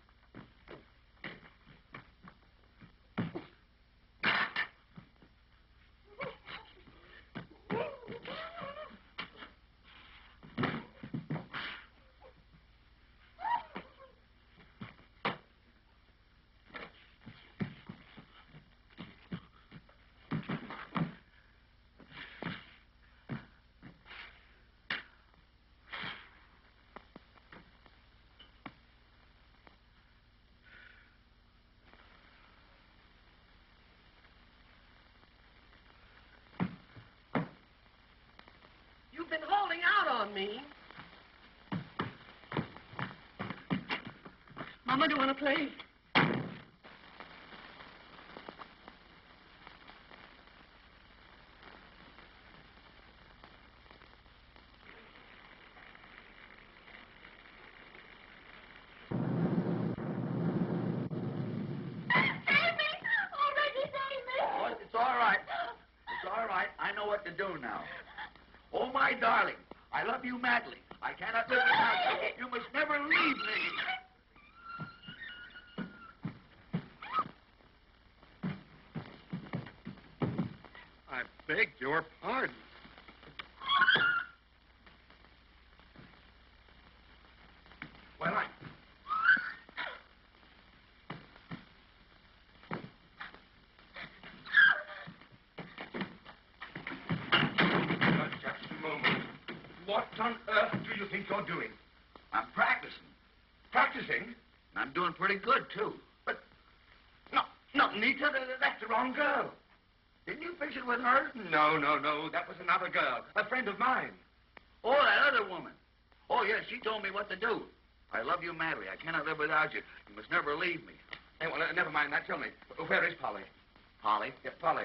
You've been holding out me. Mama, do you want to play? Oh, it's all right. It's all right. I know what to do now. Oh, my darling, I love you madly. I cannot live without you. You must never leave me. I beg your pardon. Well, I. Uh, Just a moment. What on earth do you think you're doing? I'm practicing. Practicing? I'm doing pretty good, too. But, no, no, Nita, th- th- that's the wrong girl. Didn't you fix it with her? No, no, no. That was another girl, a friend of mine. Oh, that other woman. Oh, yes, she told me what to do. I love you madly. I cannot live without you. You must never leave me. Hey, well, uh, never mind that. Tell me, where is Polly? Polly? Yeah, Polly.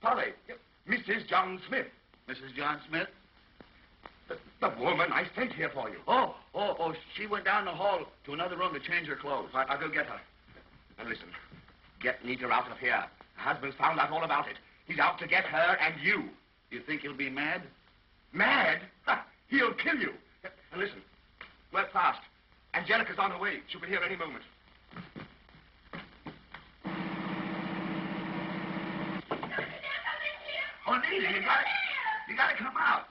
Polly. Yeah, Mrs. John Smith. Mrs. John Smith? The, the woman I stayed here for you. Oh, oh, oh, she went down the hall to another room to change her clothes. Right, I'll go get her. And listen, get Nita out of here. Her husband's found out all about it. He's out to get her and you. You think he'll be mad? Mad? Ha, he'll kill you. And listen, work fast. Angelica's on her way. She'll be here any moment. Oh, Nita, you got you got to come out.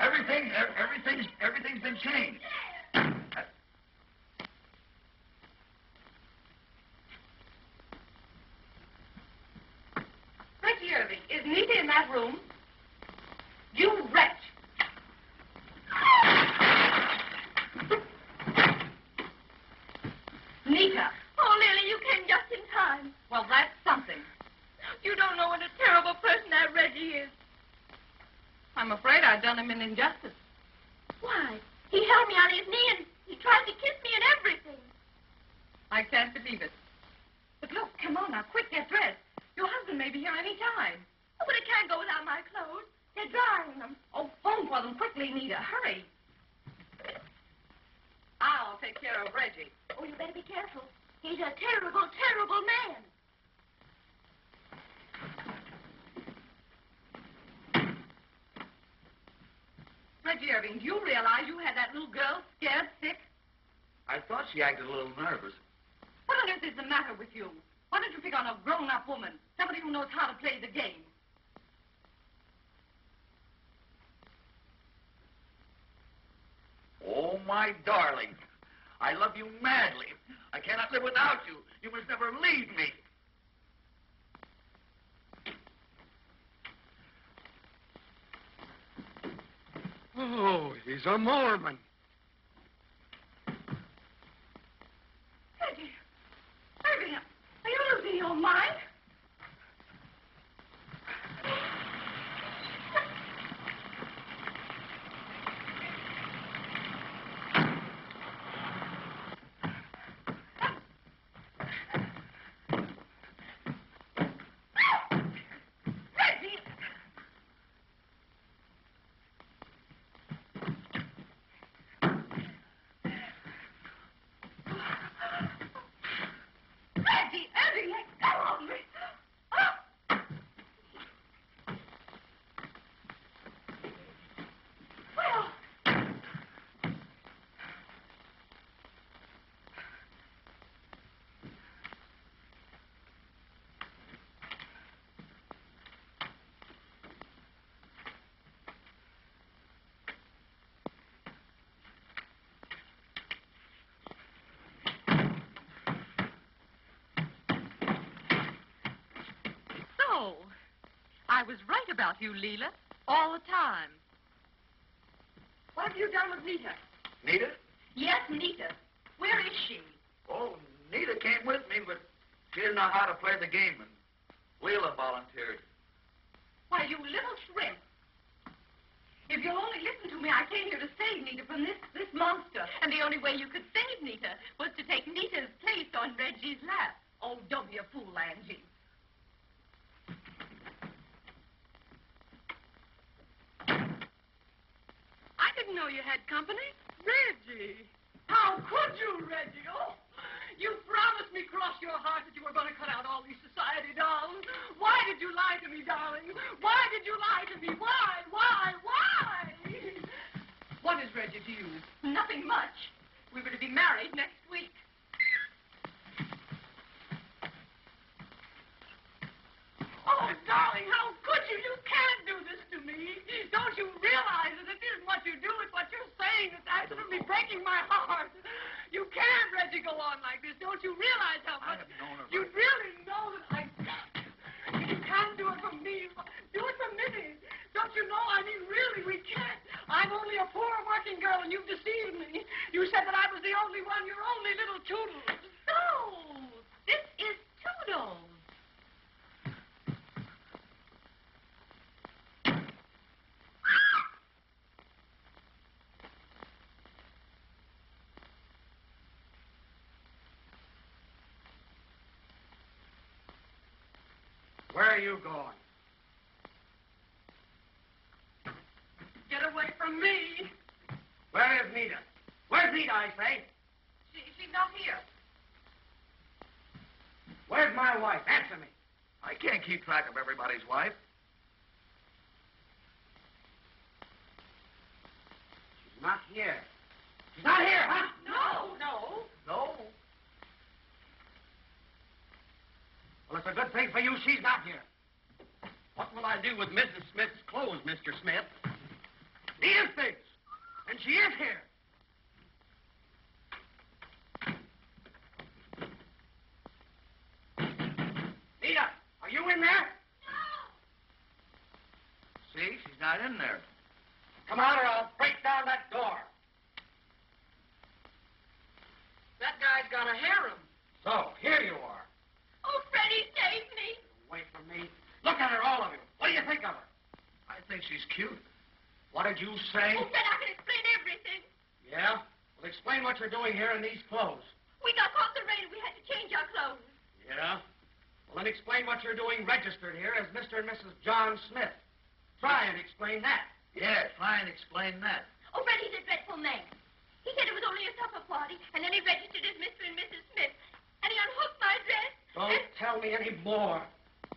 everything, e- everything's, everything's been changed. Is Nita in that room? You wretch! Nita! Oh, Lily, you came just in time. Well, that's something. You don't know what a terrible person that Reggie is. I'm afraid I've done him an injustice. Why? He held me on his knee and he tried to kiss me and everything. I can't believe it. But look, come on now, quick, get dressed. Your husband may be here any time. Oh, but I can't go without my clothes. They're drying them. Oh, phone for them quickly, Nita. Hurry. I'll take care of Reggie. Oh, you better be careful. He's a terrible, terrible man. Reggie Irving, do you realize you had that little girl scared sick? I thought she acted a little nervous. What on earth is the matter with you? Why don't you pick on a grown-up woman, somebody who knows how to play the game? Oh, my darling. I love you madly. I cannot live without you. You must never leave me. He's a Mormon. Reggie, Irving, are you losing your mind? Reggie! Reggie, Irving, let go of me! Ah! Well, So, I was right about you, Leila, all the time. what have you done with Nita? Nita? Yes, Nita. Where is she? Oh, Nita came with me, but she didn't know how to play the game, and Leila volunteered. Why, you little shrimp. If you'll only listen to me, I came here to save Nita from this, this monster. And the only way you could save Nita was to take Nita's place on Reggie's lap. Oh, don't be a fool, Angie. I didn't know you had company. Reggie. How could you, Reggie? Oh, you promised me cross your heart that you were going to cut out all these society dolls. Why did you lie to me, darling? Why did you lie to me? Why? Why? Why? What is Reggie to you? Nothing much. We were to be married next week. Oh, darling, how could you? You can't to me. Don't you realize that it isn't what you do, it's what you're saying that's absolutely breaking my heart. You can't, Reggie, go on like this. Don't you realize how much... have known her. You really know that I... You can't do it for me. Do it for Minnie. Don't you know? I mean, really, we can't. I'm only a poor working girl, and you've deceived me. You said that I was the only one, your only little Toodles. No, this is Toodles. Where are you going? Get away from me. Where is Nita? Where's Nita, I say? She, she's not here. Where's my wife? Answer me. I can't keep track of everybody's wife. She's not here. Well, it's a good thing for you she's not here. What will I do with Mrs. Smith's clothes, Mr. Smith? These things! And she is here! Nita, are you in there? No! See, she's not in there. Come out or I'll break down that door. That guy's got a harem. So, here you are. Away from me. Look at her, all of you. What do you think of her? I think she's cute. What did you say? Oh, Fred, I can explain everything. Yeah? Well, explain what you're doing here in these clothes. We got caught in the rain. And we had to change our clothes. Yeah? Well, then explain what you're doing registered here as Mr. and Mrs. John Smith. Try and explain that. Yeah, try and explain that. Oh, Fred, he's a dreadful man. He said it was only a supper party, and then he registered as Mr. and Mrs. Smith. And he unhooked my dress. Don't tell me any more.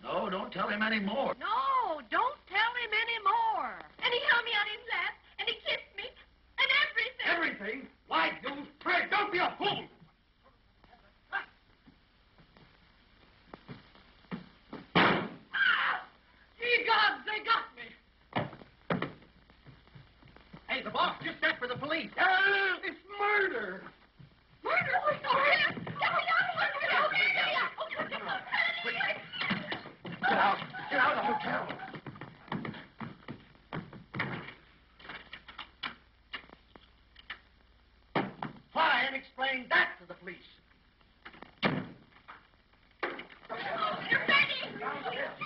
No, don't tell him any more. No, don't tell him any more. And he held me on his lap, and he kissed me, and everything. Everything? Why, you Fred, don't be a fool. Ye gods, they got me. Hey, the boss just sent for the police. Uh, it's murder. Murder? Oh, here. Get me out of here. Get here. Me out. Oh, get me out. Get out. Get out of the hotel. Try and explain that to the police. You're ready.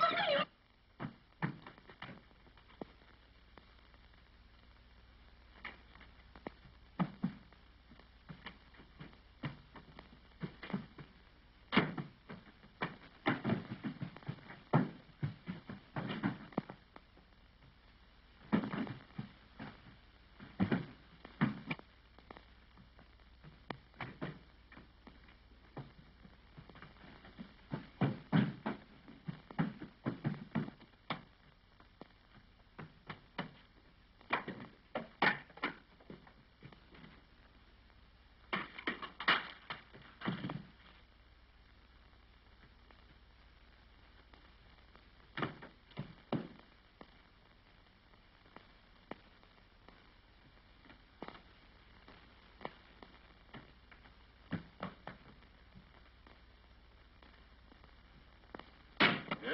I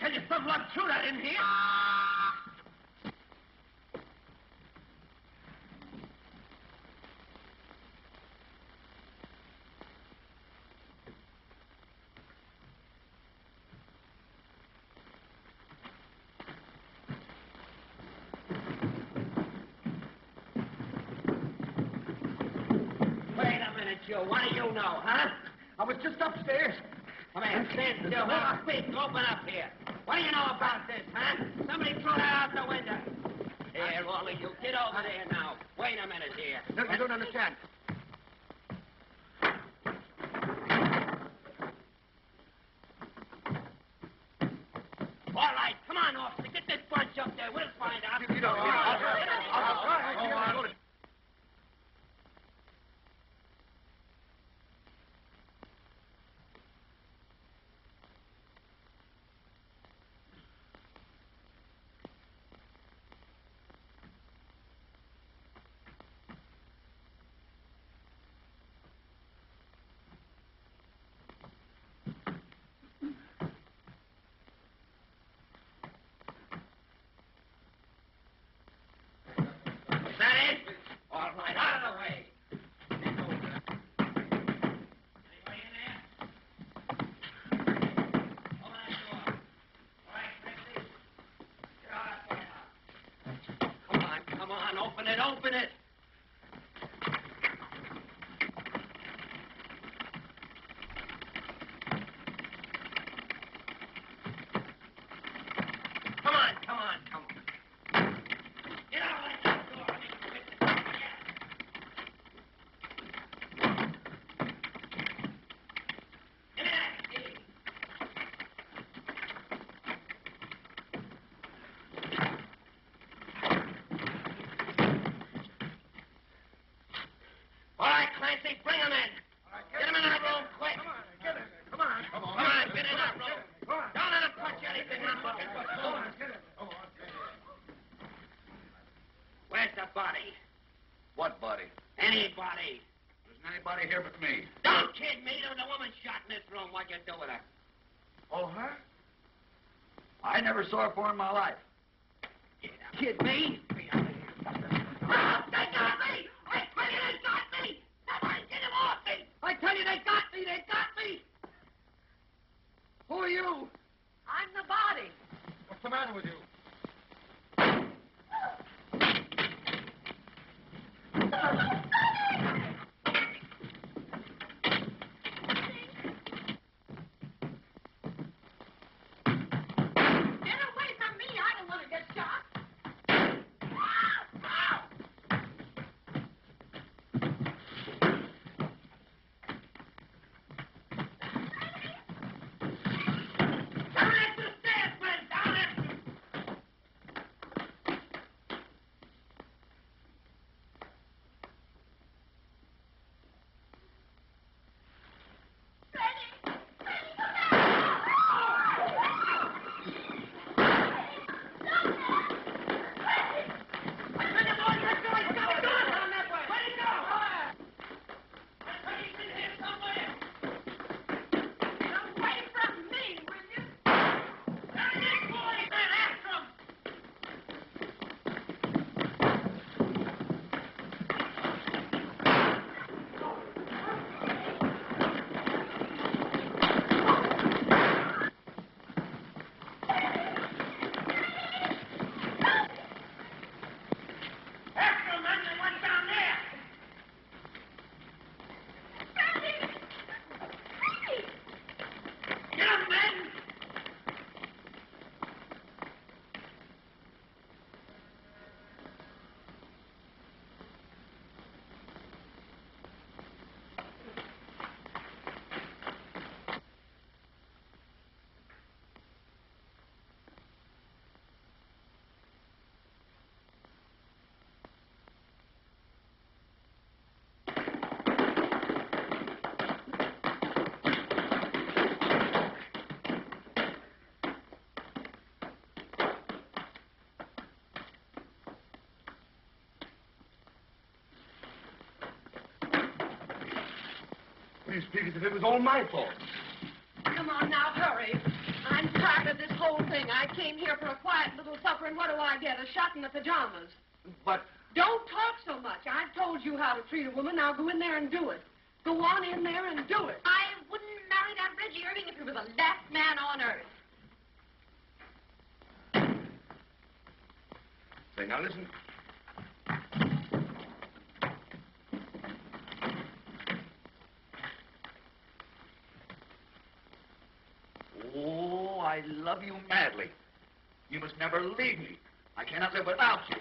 tell you, some threw that in here. Ah. Wait a minute, Joe. You know, huh? I was just upstairs. Come here, stand still. Huh? Quick, open up here. What do you know about this, huh? Somebody threw that out the window. Here, all of you, get over there now. Wait a minute here. No, I don't understand. All right, come on, officer. Get this bunch up there. We'll find out. You don't- you don't- Get in there. I'll- I'll- I'll- I'll- Is that it? All right, out of the way. Anybody in there? Open that door. All right, Christy. Get out of there. Come on, come on, open it, open it. Come on, come on, come on. Get out of that door. I mean, quick. Give me that key. All right, Clancy, bring him in. Get him in that room, quick. Come on, get him. Come on. Come on, get in that room. Don't let him touch anything I'm looking for. Come on, get him. Where's the body? What, body? Anybody. There isn't anybody here but me. Don't Don't kid me. There was a woman shot in this room. What'd you do with her? Oh, her? I never saw her before in my life. Kid me? They got me! You speak as if it was all my fault. Come on now, hurry. I'm tired of this whole thing. I came here for a quiet little supper, and what do I get? A shot in the pajamas. But Don't talk so much. I've told you how to treat a woman. Now go in there and do it. Go on in there and do it. I wouldn't marry that Reggie Irving if he was the last man on earth. say now listen. Oh, I love you madly. You must never leave me. I cannot live without you.